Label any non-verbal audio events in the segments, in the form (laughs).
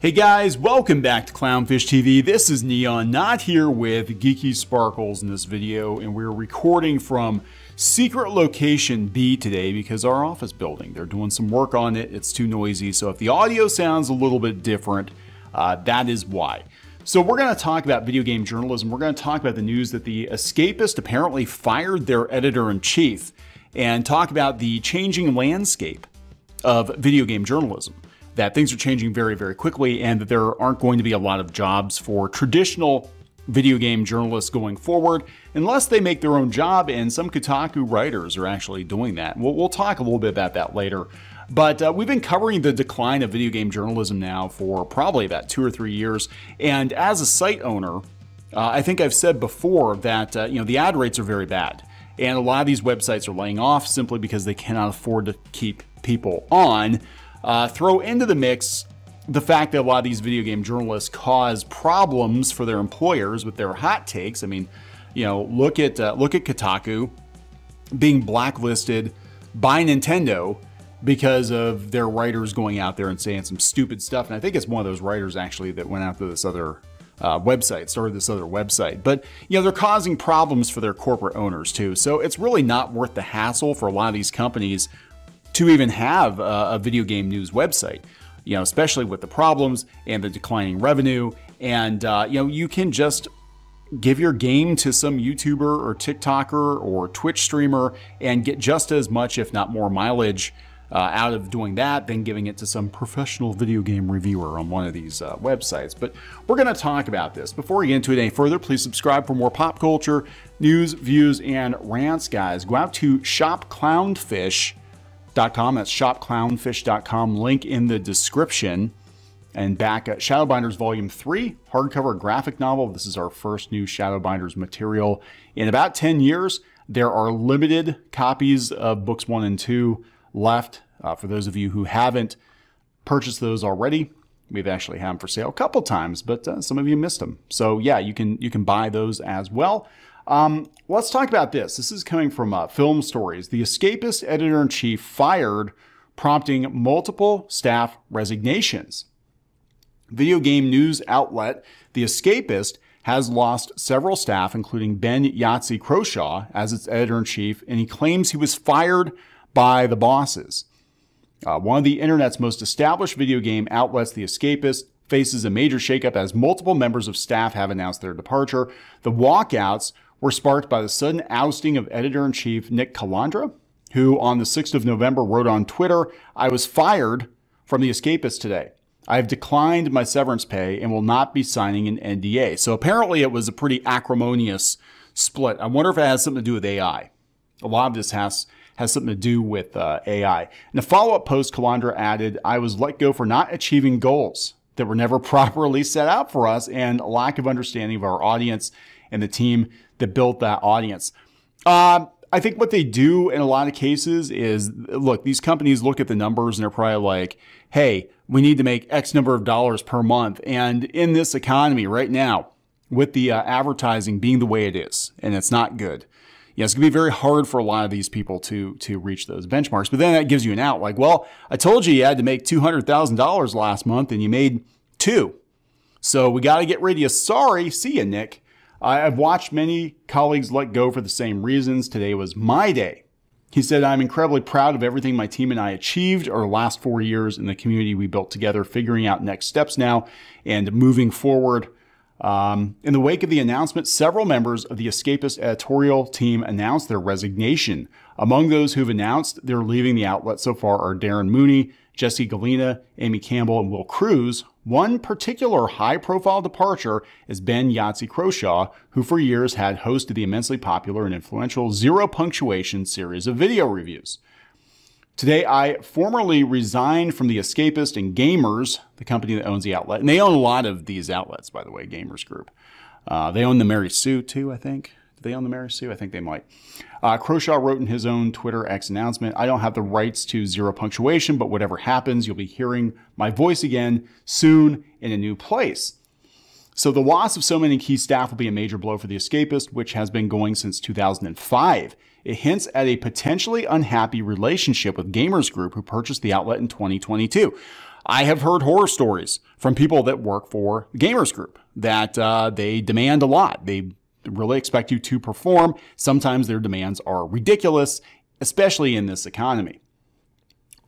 Hey guys, welcome back to Clownfish TV. This is Kneon, not here with Geeky Sparkles in this video, and we're recording from secret location B today because our office building, they're doing some work on it. It's too noisy, so if the audio sounds a little bit different, uh, that is why. So we're going to talk about video game journalism. We're going to talk about the news that the Escapist apparently fired their editor-in-chief and talk about the changing landscape of video game journalism that things are changing very, very quickly and that there aren't going to be a lot of jobs for traditional video game journalists going forward unless they make their own job, and some Kotaku writers are actually doing that. We'll, we'll talk a little bit about that later. But uh, we've been covering the decline of video game journalism now for probably about two or three years. And as a site owner, uh, I think I've said before that uh, you know the ad rates are very bad, and a lot of these websites are laying off simply because they cannot afford to keep people on. Uh, throw into the mix the fact that a lot of these video game journalists cause problems for their employers with their hot takes. I mean, you know, look at uh, look at Kotaku being blacklisted by Nintendo because of their writers going out there and saying some stupid stuff. And I think it's one of those writers actually that went after this other uh, website, started this other website. But you know, they're causing problems for their corporate owners too. So it's really not worth the hassle for a lot of these companies to even have a, a video game news website. You know, especially with the problems and the declining revenue, and uh, you know, you can just give your game to some YouTuber or TikToker or Twitch streamer and get just as much, if not more, mileage uh, out of doing that than giving it to some professional video game reviewer on one of these uh, websites. But we're going to talk about this. Before we get into it any further, please subscribe for more pop culture, news, views, and rants, guys. Go out to Shop Clownfish shopclownfish.com. That's shopclownfish.com. Link in the description. And back at Shadowbinders Volume 3, hardcover graphic novel. This is our first new Shadowbinders material in about 10 years. There are limited copies of books 1 and 2 left. Uh, for those of you who haven't purchased those already, we've actually had them for sale a couple times, but uh, some of you missed them. So yeah, you can you can buy those as well. Um, let's talk about this. This is coming from uh, Film Stories. The escapist editor in chief fired, prompting multiple staff resignations. Video game news outlet The Escapist has lost several staff, including Ben Yahtzee Croshaw as its editor in chief, and he claims he was fired by the bosses. Uh, one of the internet's most established video game outlets, The Escapist, faces a major shakeup as multiple members of staff have announced their departure. The walkouts were sparked by the sudden ousting of editor in chief Nick Calandra, who on the 6th of November wrote on Twitter, I was fired from the escapist today. I have declined my severance pay and will not be signing an NDA. So apparently it was a pretty acrimonious split. I wonder if it has something to do with AI. A lot of this has has something to do with uh, AI. In a follow-up post, Calandra added, I was let go for not achieving goals that were never (laughs) properly set out for us and a lack of understanding of our audience and the team that built that audience. Uh, I think what they do in a lot of cases is look, these companies look at the numbers and they're probably like, hey, we need to make X number of dollars per month. And in this economy right now, with the uh, advertising being the way it is, and it's not good, yeah, it's gonna be very hard for a lot of these people to to reach those benchmarks. But then that gives you an out. Like, well, I told you you had to make two hundred thousand dollars last month, and you made two. So we got to get rid of you. Sorry, see you, Nick. I've watched many colleagues let go for the same reasons. Today was my day. He said, I'm incredibly proud of everything my team and I achieved our last four years in the community we built together, figuring out next steps now and moving forward. Um, in the wake of the announcement, several members of the Escapist editorial team announced their resignation. Among those who've announced they're leaving the outlet so far are Darren Mooney, Jesse Galena, Amy Campbell, and Will Cruz. One particular high profile departure is Ben Yahtzee Croshaw, who for years had hosted the immensely popular and influential Zero Punctuation series of video reviews. Today, I formally resigned from The Escapist and Gamurs, the company that owns the outlet. And they own a lot of these outlets, by the way, Gamurs Group. Uh, they own the Mary Sue, too, I think. They own the Mary Sue? I think they might. Uh, Croshaw wrote in his own Twitter X announcement I don't have the rights to zero punctuation, but whatever happens, you'll be hearing my voice again soon in a new place. So the loss of so many key staff will be a major blow for The Escapist, which has been going since 2005. It hints at a potentially unhappy relationship with Gamurs Group, who purchased the outlet in 2022. I have heard horror stories from people that work for Gamurs Group that uh, they demand a lot. They really expect you to perform. Sometimes their demands are ridiculous, especially in this economy.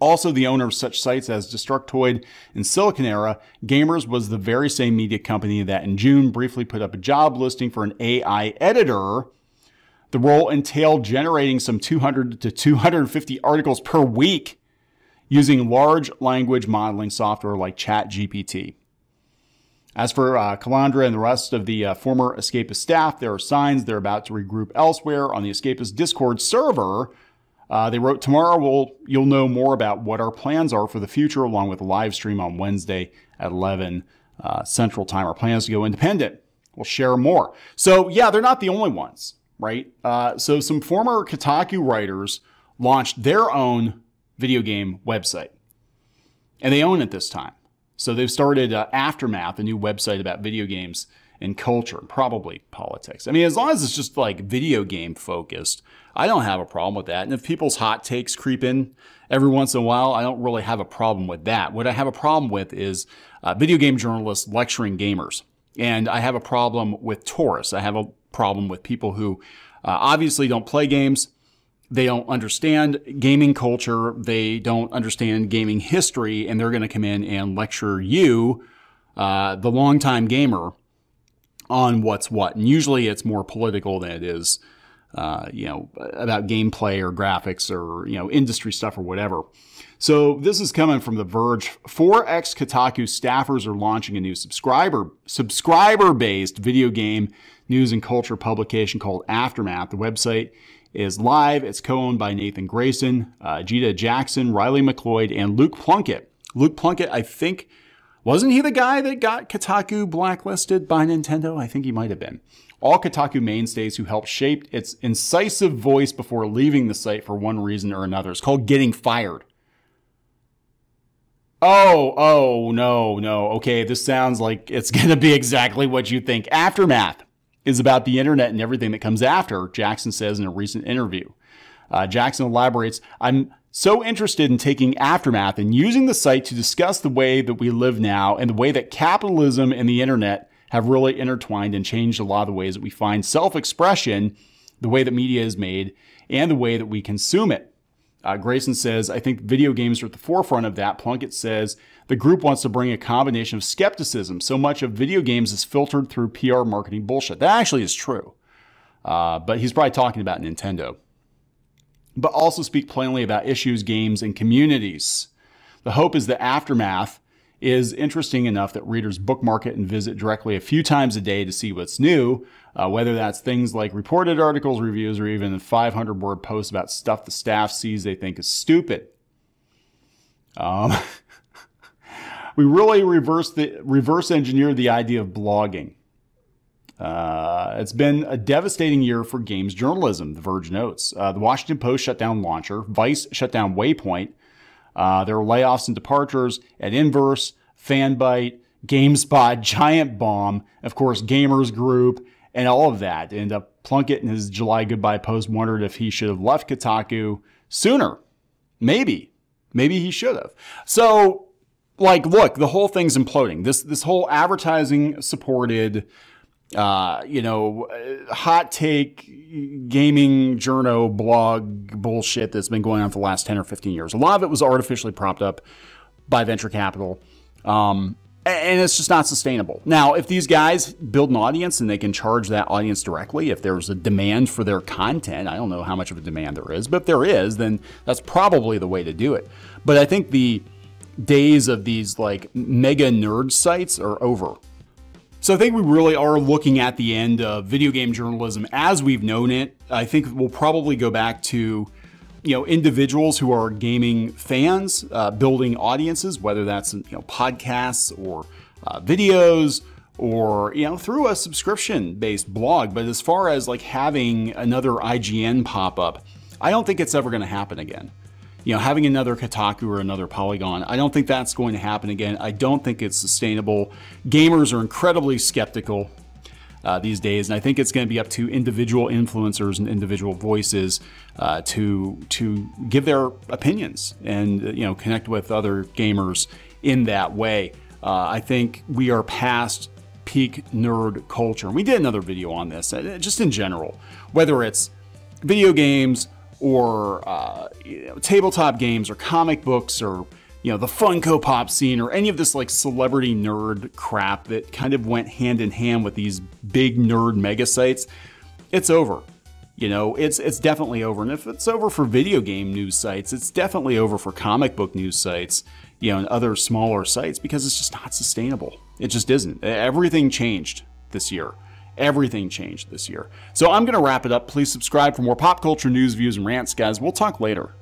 Also, the owner of such sites as Destructoid and Silicon Era, Gamurs was the very same media company that in June briefly put up a job listing for an AI editor. The role entailed generating some 200 to 250 articles per week using large language modeling software like ChatGPT. As for uh, Calandra and the rest of the uh, former Escapist staff, there are signs they're about to regroup elsewhere on the Escapist Discord server uh, they wrote, Tomorrow we'll, you'll know more about what our plans are for the future, along with a live stream on Wednesday at 11 uh, Central Time. Our plans to go independent. We'll share more. So, yeah, they're not the only ones, right? Uh, so, some former Kotaku writers launched their own video game website, and they own it this time. So, they've started uh, Aftermath, a new website about video games and culture, probably politics. I mean, as long as it's just like video game focused, I don't have a problem with that. And if people's hot takes creep in every once in a while, I don't really have a problem with that. What I have a problem with is uh, video game journalists lecturing gamers. And I have a problem with tourists. I have a problem with people who uh, obviously don't play games. They don't understand gaming culture. They don't understand gaming history. And they're going to come in and lecture you, uh, the longtime gamer, on what's what. And usually it's more political than it is, uh, you know, about gameplay or graphics or, you know, industry stuff or whatever. So this is coming from The Verge. Four ex Kotaku staffers are launching a new subscriber subscriber based video game news and culture publication called Aftermath. The website is live. It's co-owned by Nathan Grayson, uh, Jackson, Riley MacLeod, and Luke Plunkett. Luke Plunkett, I think, wasn't he the guy that got Kotaku blacklisted by Nintendo? I think he might have been. All Kotaku mainstays who helped shape its incisive voice before leaving the site for one reason or another. It's called getting fired. Oh, oh, no, no. Okay, this sounds like it's (laughs) going to be exactly what you think. Aftermath is about the internet and everything that comes after, Jackson says in a recent interview. Uh, Jackson elaborates, I'm so interested in taking Aftermath and using the site to discuss the way that we live now and the way that capitalism and the internet have really intertwined and changed a lot of the ways that we find self expression, the way that media is made, and the way that we consume it. Uh, Grayson says, I think video games are at the forefront of that. Plunkett says, the group wants to bring a combination of skepticism. So much of video games is filtered through PR marketing bullshit. That actually is true. Uh, but he's probably talking about Nintendo but also speak plainly about issues, games, and communities. The hope is that Aftermath is interesting enough that readers bookmark it and visit directly a few times a day to see what's new, uh, whether that's things like reported articles, reviews, or even 500 word posts about stuff the staff sees they think is stupid. Um, (laughs) we really reverse the reverse engineered the idea of blogging. Uh, it's been a devastating year for games journalism, The Verge notes. Uh, the Washington Post shut down Launcher, Vice shut down Waypoint. Uh, there were layoffs and departures at Inverse, Fanbyte, GameSpot, (laughs) Giant Bomb, of course, Gamurs Group, and all of that. And uh, Plunkett in his July goodbye post wondered if he should have left Kotaku sooner. Maybe. Maybe he should have. So, like, look, the whole thing's imploding. This this whole advertising supported uh, you know, hot take gaming journo blog bullshit that's been going on for the last 10 or 15 years. A lot of it was artificially propped up by venture capital. Um, and it's just not sustainable. Now, if these guys build an audience and they can charge that audience directly, if there's a demand for their content, I don't know how much of a demand there is, but if there is, then that's probably the way to do it. But I think the days of these like mega nerd sites are over. So I think we really are looking at the end of video game journalism as we've known it. I think we'll probably go back to you know individuals who are gaming fans uh, building audiences whether that's you know podcasts or uh, videos or you know through a subscription based blog but as far as like having another ign pop up i don't think it's ever going to happen again you know, having another Kotaku or another Polygon, I don't think that's going to happen again. I don't think it's sustainable. Gamers are incredibly skeptical. uh, these days, and I think it's going to be up to individual influencers and individual voices uh, to to give their opinions and you know connect with other gamers in that way. Uh, I think we are past peak nerd culture. And we did another video on this, uh, just in general, whether it's video games or uh, you know, tabletop games or comic books or you know the Funko Pop scene or any of this like celebrity nerd crap that kind of went hand in hand with these big nerd mega sites. It's over. You know, it's it's definitely over. And if it's over for video game news sites, it's definitely over for comic book news sites, you know, and other smaller sites because it's just not sustainable. It just isn't. Everything changed this year. Everything changed this year. So I'm going to wrap it up. Please subscribe for more pop culture news, views, and rants, guys. We'll talk later.